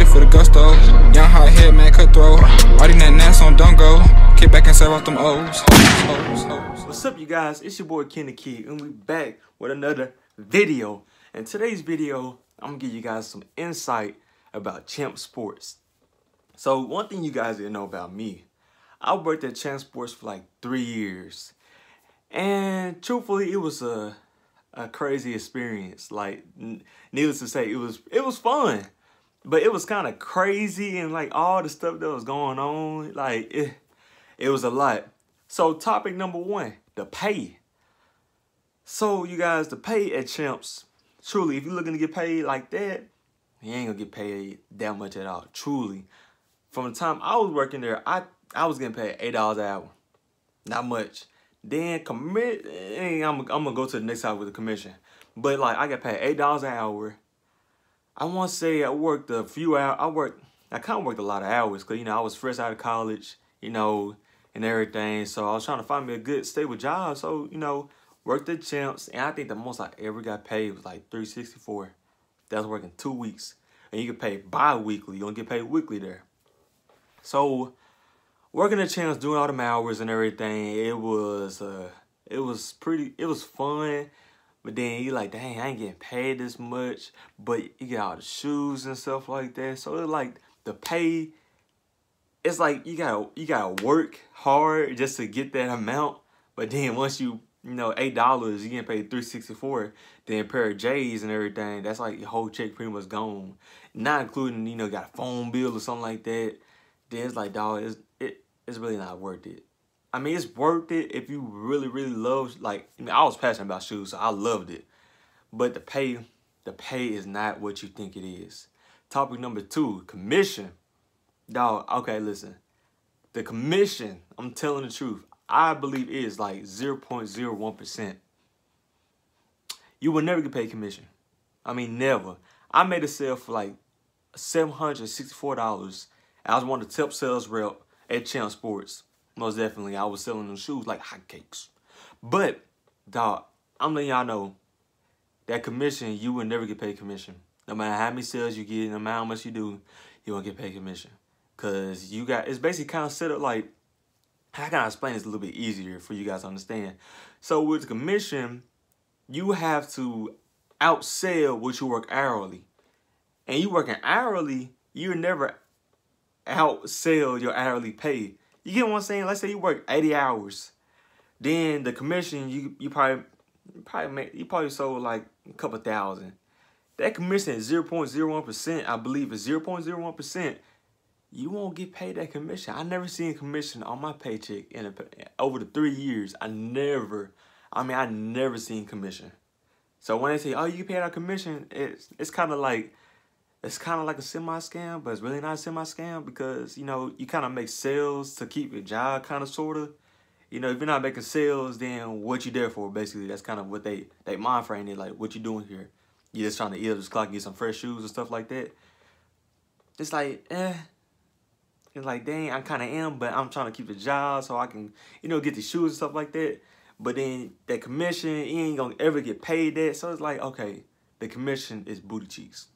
it for the gusto. Young hot head, man, cutthroat. Riding that Nance on Dungo. Kick back and serve off them O's. What's up, you guys? It's your boy Kenny Ke, and we back with another video. In today's video, I'm gonna give you guys some insight about Champ Sports. So, one thing you guys didn't know about me, I worked at Champ Sports for like three years, and truthfully, it was a a crazy experience. Like, needless to say, it was it was fun, but it was kind of crazy, and like all the stuff that was going on, like it it was a lot. So topic number one, the pay. So you guys, the pay at Champs, truly, if you're looking to get paid like that, you ain't gonna get paid that much at all. Truly. From the time I was working there, I, I was getting paid $8 an hour. Not much. Then commit, eh, I'm, I'm gonna go to the next side with the commission. But like, I got paid $8 an hour. I want to say I worked a few hours. I worked, I kind of worked a lot of hours because, you know, I was fresh out of college, you know, and everything. So I was trying to find me a good, stable job. So, you know, worked at Champs. And I think the most I ever got paid was like 364 That was working two weeks. And you get paid bi-weekly. You don't get paid weekly there. So, working at Champs, doing all the hours and everything, it was, uh, it was pretty, it was fun. But then you like, dang, I ain't getting paid this much. But you get all the shoes and stuff like that. So it's like the pay, it's like you gotta you gotta work hard just to get that amount. But then once you you know eight dollars, you get paid three sixty four. Then pair of J's and everything, that's like your whole check pretty much gone. Not including you know got a phone bill or something like that. Then it's like dog, it's it it's really not worth it. I mean, it's worth it if you really, really love, like, I mean, I was passionate about shoes, so I loved it. But the pay, the pay is not what you think it is. Topic number two, commission. Dog, okay, listen. The commission, I'm telling the truth, I believe is like 0.01%. You will never get paid commission. I mean, never. I made a sale for like $764. I was one of the top sales rep at Champ Sports. Most definitely, I was selling them shoes like hotcakes. But, dog, I'm letting y'all know that commission, you will never get paid commission. No matter how many sales you get, no matter how much you do, you won't get paid commission. Because you got, it's basically kind of set up like, how can I explain this a little bit easier for you guys to understand? So with commission, you have to outsell what you work hourly. And you working hourly, you never outsell your hourly pay. You get what I'm saying? Let's say you work 80 hours. Then the commission, you you probably you probably make you probably sold like a couple thousand. That commission is 0.01%, I believe is 0.01%. You won't get paid that commission. I never seen commission on my paycheck in a, over the three years. I never, I mean, I never seen commission. So when they say, oh, you get paid our commission, it's it's kind of like it's kind of like a semi-scam, but it's really not a semi-scam because, you know, you kind of make sales to keep your job kind of sort of. You know, if you're not making sales, then what you there for, basically. That's kind of what they, they mind frame it, like, what you doing here? you just trying to eat up this clock and get some fresh shoes and stuff like that. It's like, eh. It's like, dang, I kind of am, but I'm trying to keep the job so I can, you know, get the shoes and stuff like that. But then that commission, you ain't to ever get paid that. So it's like, okay, the commission is booty cheeks.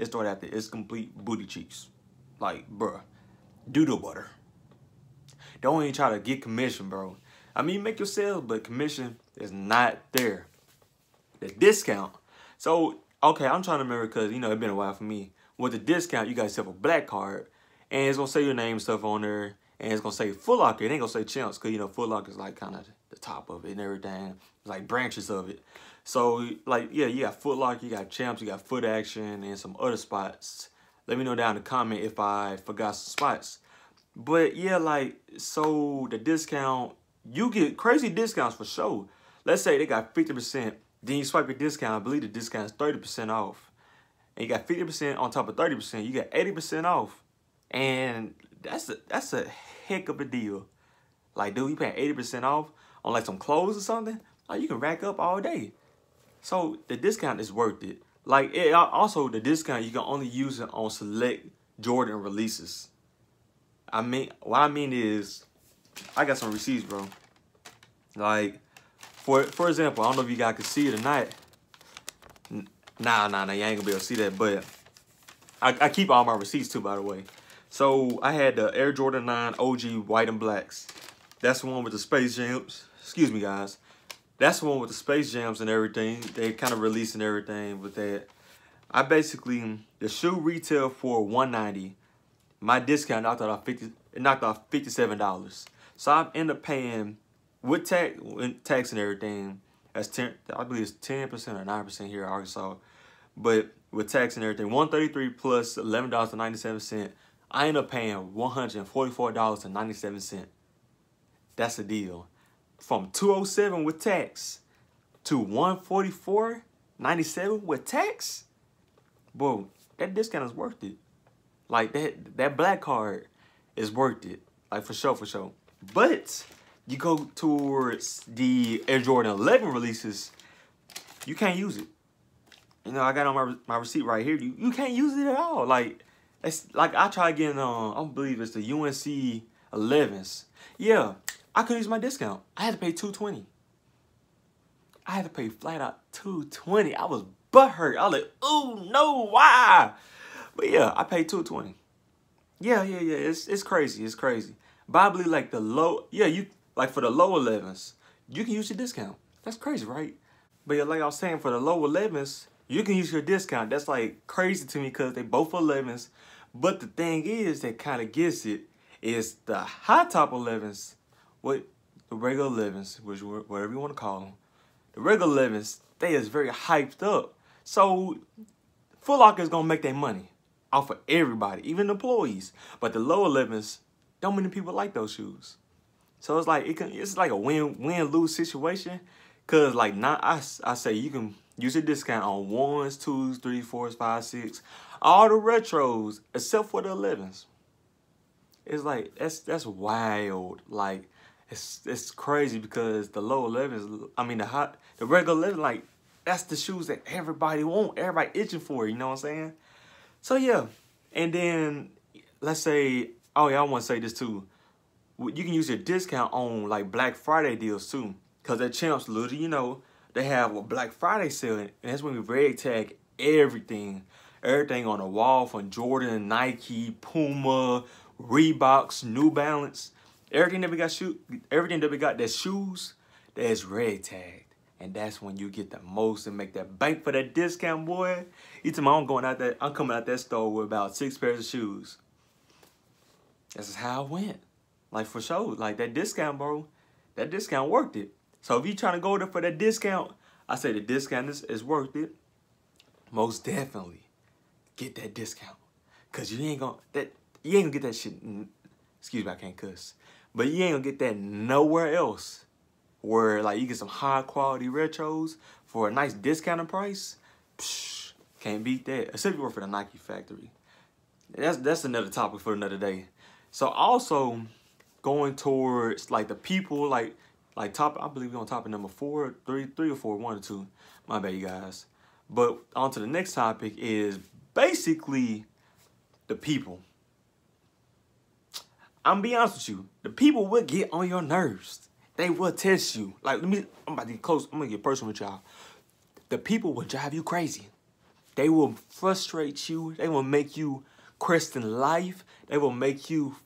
Let's start out there. It's complete booty cheeks. Like, bruh, doodle butter. Don't even try to get commission, bro. I mean, you make your sales, but commission is not there. The discount. So, okay, I'm trying to remember because, you know, it's been a while for me. With the discount, you got yourself a black card, and it's going to say your name stuff on there, and it's going to say Foot Locker. It ain't going to say Champs because, you know, Foot Locker is like kind of top of it and everything. like branches of it. So, like, yeah, you got Foot Locker, you got Champs, you got Foot Action, and some other spots. Let me know down in the comment if I forgot some spots. But, yeah, like, so the discount, you get crazy discounts for sure. Let's say they got 50%. Then you swipe your discount. I believe the discount is 30% off. And you got 50% on top of 30%. You got 80% off. And that's a, that's a heck of a deal. Like, dude, you paying 80% off on, like, some clothes or something? Like, you can rack up all day. So the discount is worth it. Like it uh, also the discount you can only use it on select Jordan releases. I mean, what I mean is, I got some receipts, bro. Like, for for example, I don't know if you guys can see it tonight. Nah, nah, nah, you ain't gonna be able to see that, but I, I keep all my receipts too, by the way. So I had the Air Jordan 9 OG white and blacks. That's the one with the Space Jams. Excuse me, guys. That's the one with the Space Jams and everything. They kind of releasing everything with that. I basically, the shoe retail for 190 My discount knocked off 50, it knocked off $57. So I end up paying, with tax, tax and everything, that's 10, I believe it's 10% or 9% here in Arkansas. But with tax and everything, 133 plus $11.97, I end up paying $144.97. That's a deal. From 207 with tax to 144.97 with tax, bro, that discount is worth it. Like that that black card is worth it. Like for sure, for sure. But you go towards the Air Jordan 11 releases, you can't use it. You know, I got on my my receipt right here. You you can't use it at all. Like it's like I try getting um I believe it's the UNC 11s. Yeah, I couldn't use my discount. I had to pay 220. I had to pay flat out 220. I was butthurt. I was like, oh no, why? But yeah, I paid 220. Yeah, yeah, yeah. It's it's crazy. It's crazy. But I believe like the low, yeah, you like for the low 11s, you can use your discount. That's crazy, right? But yeah, like I was saying, for the low 11s, you can use your discount. That's like crazy to me because they both 11s. But the thing is that kind of gets it is the high top 11s, what the regular 11s, which whatever you want to call them, the regular 11s, they is very hyped up. So Foot Locker is gonna make their money off of everybody, even employees. But the lower 11s, don't many people like those shoes. So it's like it can it's like a win win lose situation. Cause like not I, I say you can use a discount on ones, twos, three, fours, five, six, all the retros except for the elevens. It's like that's that's wild. Like it's it's crazy because the low elevens, I mean the hot the regular eleven, like that's the shoes that everybody want, everybody itching for. You know what I'm saying? So yeah, and then let's say oh yeah, I want to say this too. You can use your discount on like Black Friday deals too, cause at Champs, little you know, they have a Black Friday sale, and that's when we reg tag everything, everything on the wall from Jordan, Nike, Puma, Reeboks, New Balance, everything that we got shoe, everything that we got that shoes, that's red tagged. And that's when you get the most and make that bank for that discount, boy. You tell me I'm going out there, I'm coming out that store with about six pairs of shoes. This is how I went. Like for sure. Like that discount, bro. That discount worked it. So if you trying to go there for that discount, I say the discount is, is worth it. Most definitely get that discount. Cause you ain't gonna that you ain't gonna get that shit. Excuse me, I can't cuss. But you ain't gonna get that nowhere else. Where like you get some high quality retros for a nice discounted price. Psh, can't beat that. Except you work for the Nike factory. That's that's another topic for another day. So also going towards like the people like like top I believe we're on topic number four, three, three or four, one or two. My bad you guys. But on to the next topic is basically the people. I'm be honest with you. The people will get on your nerves. They will test you. Like let me I'm about to get close. I'm gonna get personal with y'all. The people will drive you crazy. They will frustrate you. They will make you question life. They will make you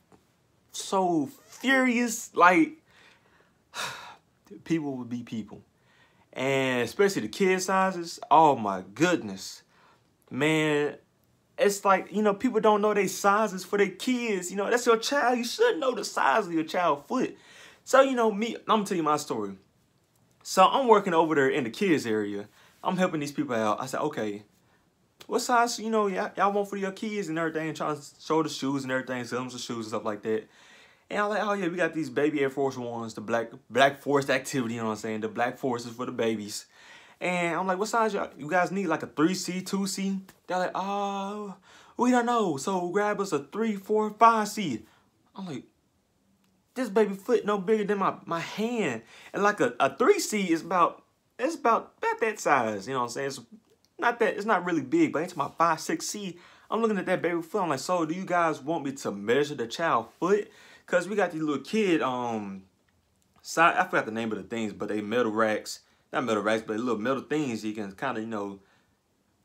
so furious. Like, people will be people. And especially the kid sizes. Oh my goodness. Man, it's like, you know, people don't know their sizes for their kids. You know, that's your child. You should know the size of your child foot. So, you know, me, I'm gonna tell you my story. So I'm working over there in the kids area. I'm helping these people out. I said, okay, what size, you know, y'all want for your kids and everything, trying to show the shoes and everything, sell them some shoes and stuff like that. And I'm like, oh yeah, we got these baby Air Force Ones, the black black forest activity, you know what I'm saying? The black forces for the babies. And I'm like, what size y'all, you guys need? Like a 3C, 2C? They're like, oh, we don't know. So grab us a 3, 4, 5C. I'm like, this baby foot no bigger than my, my hand. And like a, a 3C is about, it's about, about that size, you know what I'm saying? It's not that, it's not really big, but it's my 5, 6C, I'm looking at that baby foot. I'm like, so do you guys want me to measure the child foot? Because we got these little kid, um, side, I forgot the name of the things, but they metal racks. Not metal racks, but little metal things you can kind of, you know,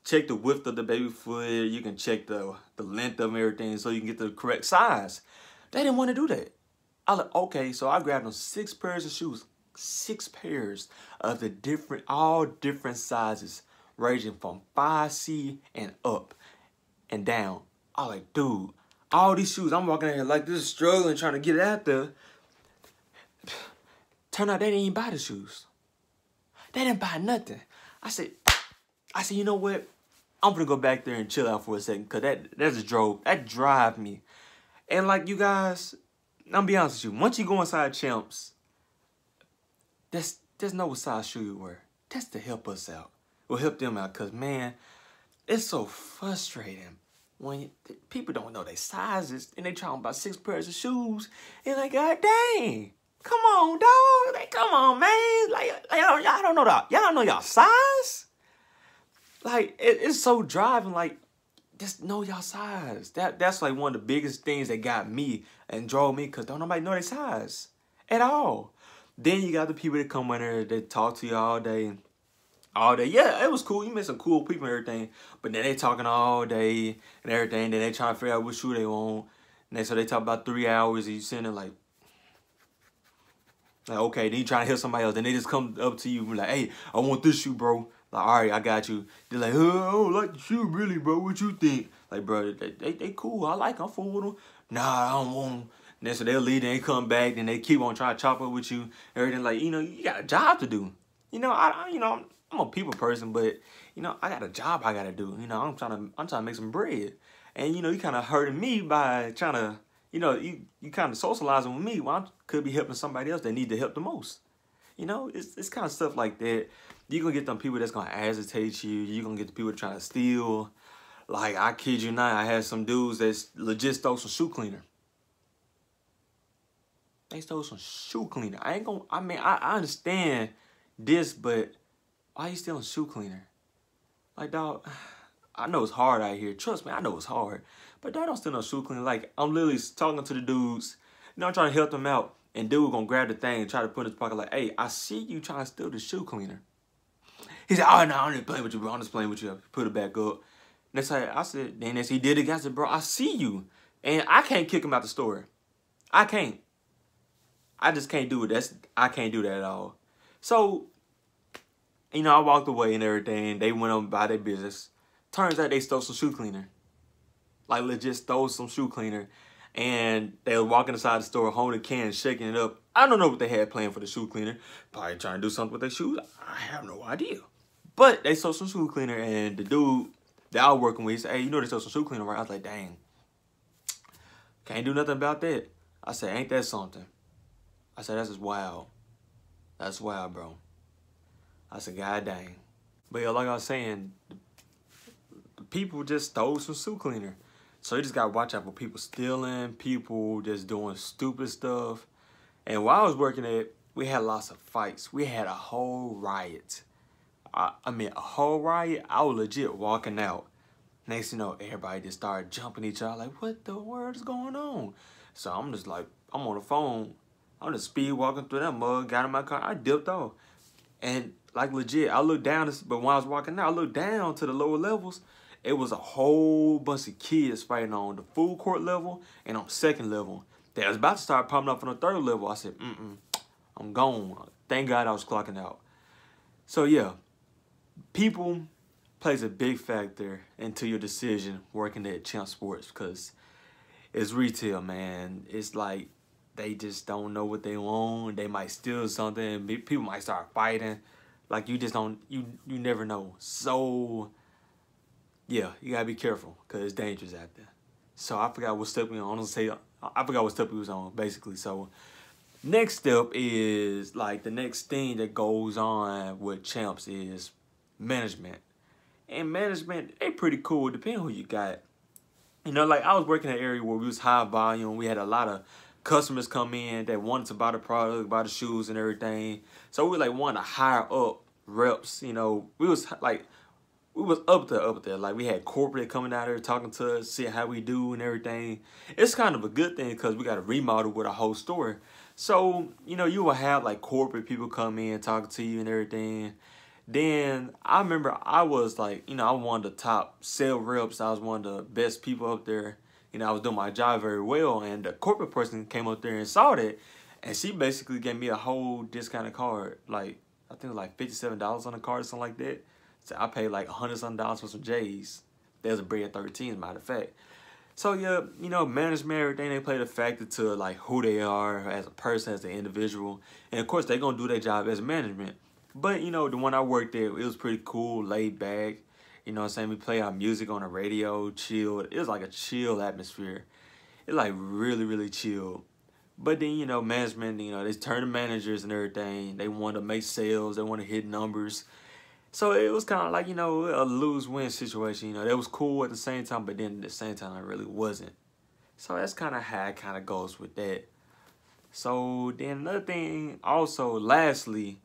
check the width of the baby foot. You can check the the length of everything so you can get the correct size. They didn't want to do that. I like, okay, so I grabbed them six pairs of shoes, six pairs of the different, all different sizes, ranging from 5C and up and down. I like, dude, all these shoes, I'm walking in here like this, is struggling, trying to get it out there. Turn out they didn't even buy the shoes. They didn't buy nothing. I said, I said, you know what? I'm gonna go back there and chill out for a second, cause that that's a drove that drive me. And like you guys, I'm gonna be honest with you, once you go inside champs, that's there's no size shoe you wear. That's to help us out. We'll help them out, cause man, it's so frustrating when you, people don't know their sizes and they trying about six pairs of shoes. And like, God dang, come on, dog. Like, come on, man. Like, like y'all, y'all don't know that. Y'all know y'all size. Like, it, it's so driving. Like, just know y'all size. That that's like one of the biggest things that got me and drove me because don't nobody know their size at all. Then you got the people that come in there that talk to you all day all day. Yeah, it was cool. You met some cool people and everything. But then they talking all day and everything. Then they trying to figure out which shoe they want. And then so they talk about three hours and you sitting there like, like okay, then you trying to help somebody else. Then they just come up to you and like, hey, I want this shoe, bro. Like, all right, I got you. They're like, oh, I don't like the shoe, really, bro. What you think? Like, bro, they, they, they cool. I like them. I'm full with them. Nah, I don't want them. And then so they'll leave, they come back, then they keep on trying to chop up with you. Everything like, you know, you got a job to do. You know, I, I you know, I'm a people person, but you know, I got a job I gotta do. You know, I'm trying to I'm trying to make some bread. And you know, you kind of hurting me by trying to, you know, you you kind of socializing with me. Well, I could be helping somebody else that need the help the most. You know, it's it's kind of stuff like that. You're gonna get them people that's gonna agitate you. You're gonna get the people trying to steal. Like, I kid you not, I had some dudes that's legit stole some shoe cleaner. They stole some shoe cleaner. I ain't gonna, I mean, I, I understand this, but why you stealing shoe cleaner? Like, dog, I know it's hard out here. Trust me, I know it's hard. But dog, don't steal no shoe cleaner. Like, I'm literally talking to the dudes. You know, I'm trying to help them out. And dude gonna grab the thing and try to put in his pocket like, hey, I see you trying to steal the shoe cleaner. He said, oh, no, I'm just playing with you, bro. I'm just playing with you. Put it back up. Next time, I said, then as he did it, I said, bro, I see you. And I can't kick him out the store. I can't. I just can't do it. That's I can't do that at all. So you know, I walked away and everything. They went on by their business. Turns out they stole some shoe cleaner. Like legit stole some shoe cleaner. And they were walking inside the store, holding a can, shaking it up. I don't know what they had planned for the shoe cleaner. Probably trying to do something with their shoes. I have no idea. But they stole some shoe cleaner and the dude that I was working with, he said, hey, you know they stole some shoe cleaner, right? I was like, dang. Can't do nothing about that. I said, ain't that something? I said, that's just wild. That's wild, bro. I said, God dang. But yeah, like I was saying, people just stole some shoe cleaner. So you just gotta watch out for people stealing, people just doing stupid stuff. And while I was working at we had lots of fights. We had a whole riot. I, I mean, a whole riot. I was legit walking out. Next you know, everybody just started jumping each other. Like, what the world is going on? So I'm just like, I'm on the phone. I'm just speed walking through that mud, got in my car. I dipped off. And like legit, I looked down, but when I was walking out, I looked down to the lower levels. It was a whole bunch of kids fighting on the food court level and on second level. They was about to start popping up on the third level. I said, mm-mm, I'm gone. Thank God I was clocking out. So yeah, people plays a big factor into your decision working at Champ Sports because it's retail, man. It's like they just don't know what they want. They might steal something. People might start fighting. Like you just don't you you never know. So yeah, you gotta be careful because it's dangerous out there. So I forgot what step we on. Say I forgot what step we was on basically. So next step is like the next thing that goes on with champs is management. And management, they pretty cool, depending who you got. You know, like I was working in an area where we was high volume. We had a lot of customers come in that wanted to buy the product, buy the shoes and everything. So we like wanted to hire up reps, you know. We was like we was up there, up there. Like we had corporate coming out there talking to us, see how we do and everything. It's kind of a good thing because we got to remodel with a whole store. So, you know, you will have like corporate people come in talking to you and everything. Then I remember I was like, you know, I of the top sale reps. I was one of the best people up there. You know, I was doing my job very well. And the corporate person came up there and saw that. And she basically gave me a whole discounted card. Like, I think it was like $57 on the card or something like that. So I paid like a 100 something dollars for some J's. There's a bread 13, as a matter of fact. So yeah, you know, management, everything, they play a factor to like who they are as a person, as an individual. And of course, they're going to do their job as management. But, you know, the one I worked at, it was pretty cool, laid back. You know what I'm saying? We play our music on the radio, chilled. It was like a chill atmosphere. It like really, really chill. But then, you know, management, you know, they turn to managers and everything. They want to make sales. They want to hit numbers. So it was kind of like, you know, a lose-win situation. You know, that was cool at the same time, but then at the same time, it really wasn't. So that's kind of how it kind of goes with that. So then another thing, also, lastly,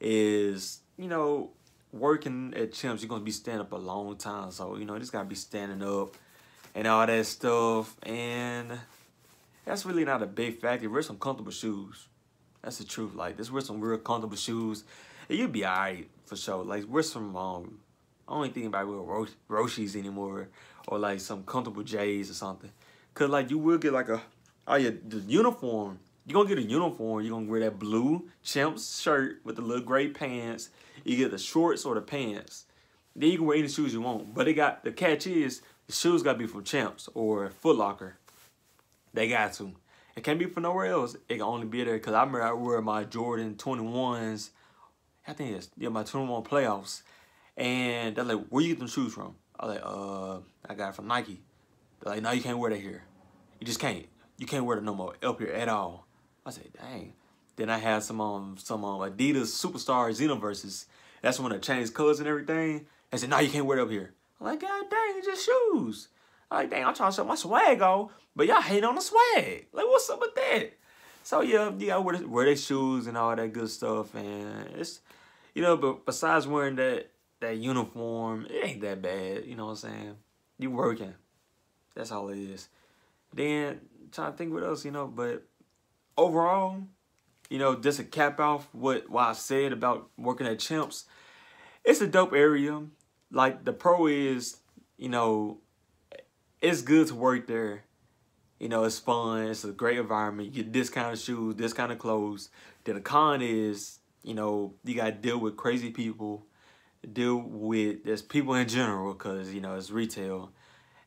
is, you know, working at Champs, you're going to be standing up a long time. So, you know, just got to be standing up and all that stuff. And that's really not a big factor. Wear some comfortable shoes. That's the truth. Like, just wear some real comfortable shoes. And you'll be all right for sure. Like, wear some, um, I don't think about wear Roshes anymore. Or, like, some comfortable J's or something. Because, like, you will get, like, a, oh, yeah, the uniform you're gonna get a uniform. You're gonna wear that blue Champs shirt with the little gray pants. You get the shorts or the pants. Then you can wear any shoes you want. But they got the catch is the shoes gotta be from Champs or Foot Locker. They got to. It can't be from nowhere else. It can only be there because I remember I wear my Jordan 21s. I think it's yeah my 21 playoffs. And they're like, where you get them shoes from? I was like, uh, I got it from Nike. They're like, no, you can't wear that here. You just can't. You can't wear it no more up here at all. I said, dang. Then I had some um some um Adidas Superstar Xenoverses. That's when I changed colors and everything. I said, no, you can't wear it up here. I'm like, God dang, it's just shoes. I'm like, dang, I'm trying to show my swag on, but y'all hate on the swag. Like, what's up with that? So yeah, you gotta wear, wear their shoes and all that good stuff, and it's you know, but besides wearing that that uniform, it ain't that bad. You know what I'm saying? You working. That's all it is. Then trying to think what else, you know, but overall, you know, just to cap off what, what I said about working at Champs, it's a dope area. Like, the pro is, you know, it's good to work there. You know, it's fun. It's a great environment. You get this kind of shoes, this kind of clothes. Then the con is, you know, you got to deal with crazy people, deal with, there's people in general because, you know, it's retail.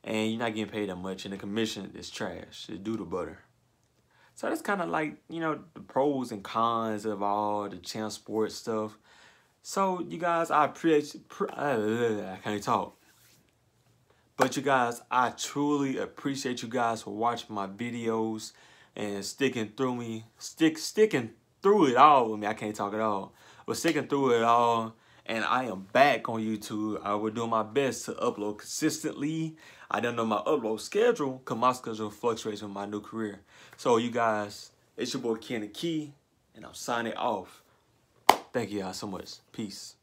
And you're not getting paid that much. And the commission is trash. It's due to butter. So that's kind of like, you know, the pros and cons of all the champ sports stuff. So you guys, I appreciate, I can't talk. But you guys, I truly appreciate you guys for watching my videos and sticking through me, stick sticking through it all with me. I can't talk at all. But sticking through it all and I am back on YouTube. I will do my best to upload consistently. I don't know my upload schedule because my schedule fluctuates with my new career. So you guys, it's your boy Kenny Ke, and I'm signing off. Thank you guys so much. Peace.